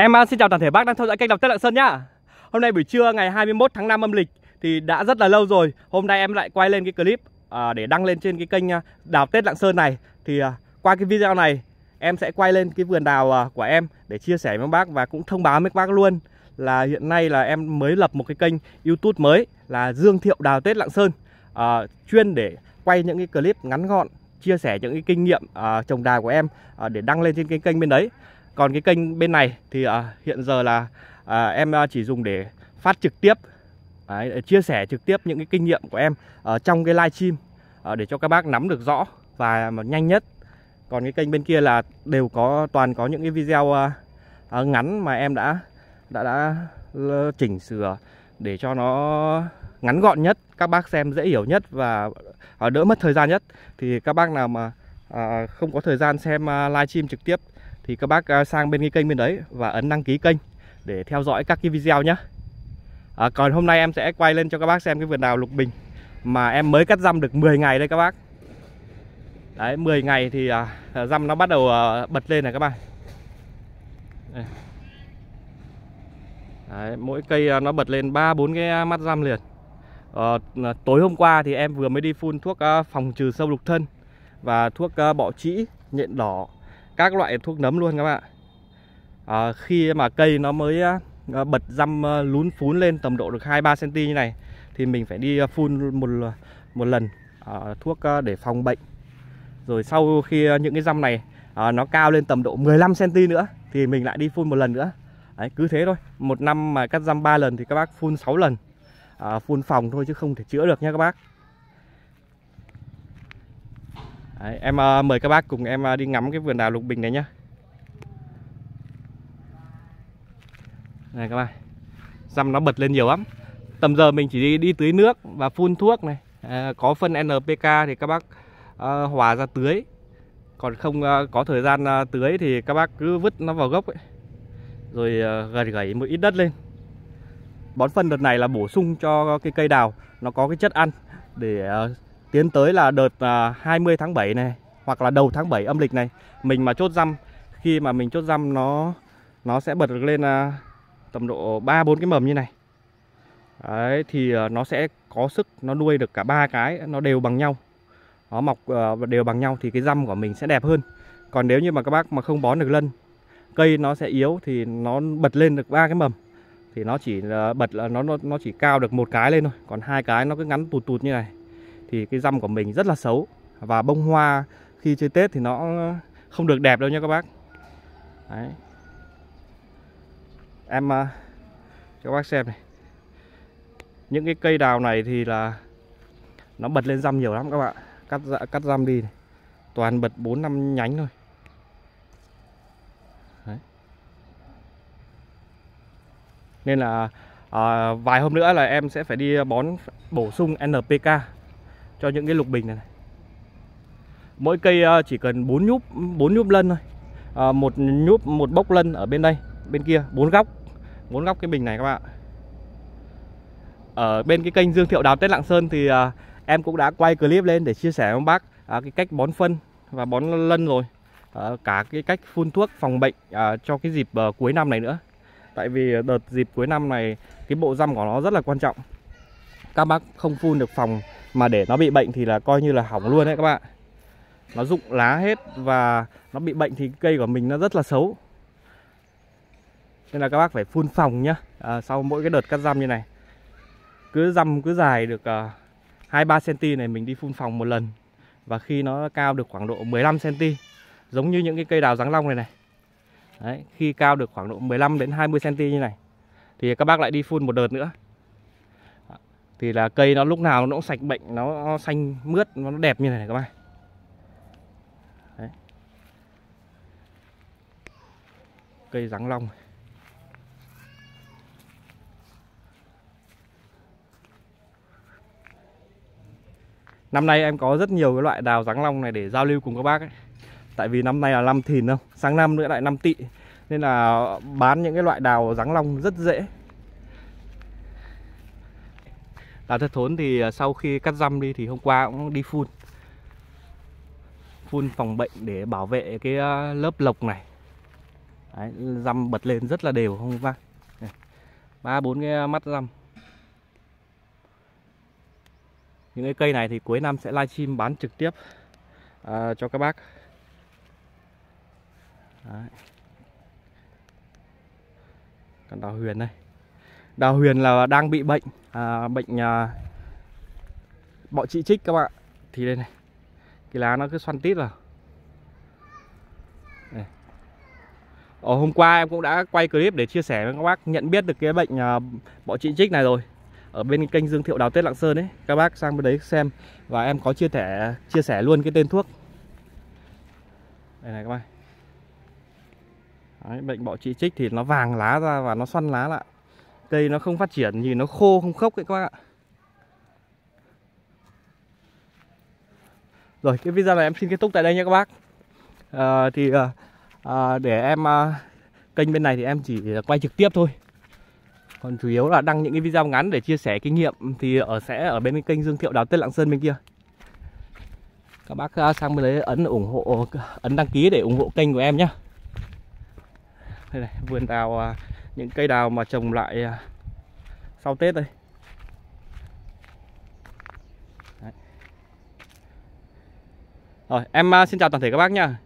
Em à, xin chào toàn thể bác đang theo dõi kênh đọc Tết Lạng Sơn nhá. Hôm nay buổi trưa ngày 21 tháng 5 âm lịch Thì đã rất là lâu rồi. Hôm nay em lại quay lên cái clip à, để đăng lên trên cái kênh à, đào Tết Lạng Sơn này. Thì qua cái video này, em sẽ quay lên cái vườn đào của em Để chia sẻ với các bác và cũng thông báo với các bác luôn Là hiện nay là em mới lập một cái kênh youtube mới Là Dương Thiệu Đào Tết Lạng Sơn. Chuyên để quay những cái clip ngắn gọn, Chia sẻ những cái kinh nghiệm trồng đào của em Để đăng lên trên cái kênh bên đấy còn cái kênh bên này thì uh, hiện giờ là uh, em à, chỉ dùng để phát trực tiếp Đấy, để chia sẻ trực tiếp những cái kinh nghiệm của em ở trong cái livestream uh, để cho các bác nắm được rõ và nhanh nhất. Còn cái kênh bên kia là đều có toàn có những cái video uh, ngắn mà em đã đã đã chỉnh sửa để cho nó ngắn gọn nhất, các bác xem dễ hiểu nhất và đỡ mất thời gian nhất. Thì các bác nào mà à, không có thời gian xem livestream trực tiếp thì các bác à, sang bên cái kênh bên đấy và ấn đăng ký kênh để theo dõi các cái video nhé à, Còn hôm nay em sẽ quay lên cho các bác xem cái vườn đào lục bình mà em mới cắt răm được 10 ngày đây các bác. Đấy 10 ngày thì à, răm nó bắt đầu à, bật lên này các bạn. Đấy, mỗi cây à, nó bật lên 3-4 cái mắt răm liền. À, Tối hôm qua thì em vừa mới đi phun thuốc à, phòng trừ sâu lục thân Và thuốc à, bọ trĩ, nhện đỏ các loại thuốc nấm luôn các bạn à, khi mà cây nó mới bật răm lún phún lên tầm độ được 2-3 cm như này thì mình phải đi phun một một lần à, thuốc để phòng bệnh. Rồi sau khi những cái răm này à, nó cao lên tầm độ 15 cm nữa thì mình lại đi phun một lần nữa. Đấy, cứ thế thôi. Một năm mà cắt răm 3 lần thì các bác phun 6 lần. À, phun phòng thôi chứ không thể chữa được nha các bác. Đấy, em uh, mời các bác cùng em uh, đi ngắm cái vườn đào lục bình này nhá. Này các bạn Răm nó bật lên nhiều lắm. Tầm giờ mình chỉ đi, đi tưới nước và phun thuốc này. À, Có phân NPK thì các bác uh, hòa ra tưới. Còn không uh, có thời gian uh, tưới thì các bác cứ vứt nó vào gốc ấy. Rồi uh, gầy gầy một ít đất lên. Bón phân đợt này là bổ sung cho cái cây đào Nó có cái chất ăn để uh, Tiến tới là đợt à, 20 tháng 7 này, Hoặc là đầu tháng 7 âm lịch này, Mình mà chốt răm, Khi mà mình chốt răm nó Nó sẽ bật được lên à, tầm độ 3-4 cái mầm như này. Đấy, thì à, nó sẽ có sức, Nó nuôi được cả ba cái, Nó đều bằng nhau. Nó mọc đều bằng nhau thì cái răm của mình sẽ đẹp hơn. Còn nếu như mà các bác mà không bón được lân, Cây nó sẽ yếu thì nó bật lên được ba cái mầm. Thì nó chỉ bật là nó nó chỉ cao được một cái lên thôi, còn hai cái nó cứ ngắn tụt tụt như này thì cái răm của mình rất là xấu và bông hoa khi chơi Tết thì nó không được đẹp đâu nha các bác Đấy. em uh, cho các bác xem này những cái cây đào này thì là nó bật lên răm nhiều lắm các bạn cắt cắt răm đi này. toàn bật 4 năm nhánh thôi Đấy. nên là à, vài hôm nữa là em sẽ phải đi bón bổ sung NPK cho những cái lục bình này, này. mỗi cây ờ, chỉ cần bốn nhúp bốn nhúp lân thôi. À, một nhúp một bốc lân ở bên đây bên kia bốn góc. Bốn góc cái bình này các bạn ở bên cái kênh Dương Thiệu Đào Tết Lạng Sơn thì à, em cũng đã quay clip lên để chia sẻ với bác à, cái cách bón phân và bón lân rồi. À, cả cái cách phun thuốc phòng bệnh à, cho cái dịp à, cuối năm này nữa. Tại vì đợt dịp cuối năm này cái bộ răm của nó rất là quan trọng. Các bác không phun được phòng mà để nó bị bệnh thì là coi như là hỏng luôn đấy các bạn. Nó rụng lá hết và nó bị bệnh thì cây của mình nó rất là xấu. Nên là các bác phải phun phòng nhá. À, Sau mỗi cái đợt cắt răm như này Cứ răm cứ dài được uh, ba cm này mình đi phun phòng một lần. Và khi nó cao được khoảng độ 15cm Giống như những cái cây đào giáng long này này. Đấy, khi cao được khoảng độ 15 đến 20 cm như này thì các bác lại đi phun một đợt nữa thì là cây nó lúc nào nó cũng sạch bệnh nó xanh mướt nó đẹp như này, này các bạn. Đấy. cây ráng long. Năm nay em có rất nhiều cái loại đào ráng long này để giao lưu cùng các bác ấy. Tại vì năm nay là năm thìn không? Sang năm nữa lại năm tị Nên là bán những cái loại đào ráng long rất dễ. Đào thất thốn thì à, sau khi cắt răm đi thì hôm qua cũng đi phun. Phun phòng bệnh để bảo vệ cái à, lớp lộc này. Đấy, răm bật lên rất là đều không qua ba bốn cái mắt răm. Những cái cây này thì cuối năm sẽ livestream bán trực tiếp à, cho các bác. Đấy. còn đào huyền đây đào huyền là đang bị bệnh à, bệnh à, bọ trị trích các bạn thì đây này cái lá nó cứ xoăn tít vào. Đây. Ở hôm qua em cũng đã quay clip để chia sẻ với các bác nhận biết được cái bệnh à, bọ trị trích này rồi. Ở bên kênh Dương Thiệu Đào Tết Lạng Sơn ấy các bác sang bên đấy xem và em có chia sẻ chia sẻ luôn cái tên thuốc. Đây này các bác. Đấy, bệnh bọ trị trích thì nó vàng lá ra và nó xoăn lá lại cây nó không phát triển nhìn nó khô không khốc ấy các bác ạ. Rồi cái video này em xin kết thúc tại đây nha các bác. À, thì à, để em à, kênh bên này thì em chỉ quay trực tiếp thôi. Còn chủ yếu là đăng những cái video ngắn để chia sẻ kinh nghiệm thì ở sẽ ở bên kênh Dương Thiệu Đào Tết Lạng Sơn bên kia. Các bác sang bên đấy ấn ủng hộ ấn đăng ký để ủng hộ kênh của em nhé đây này vườn đào những cây đào mà trồng lại à, sau Tết đây Đấy. Rồi, em à, xin chào toàn thể các bác nha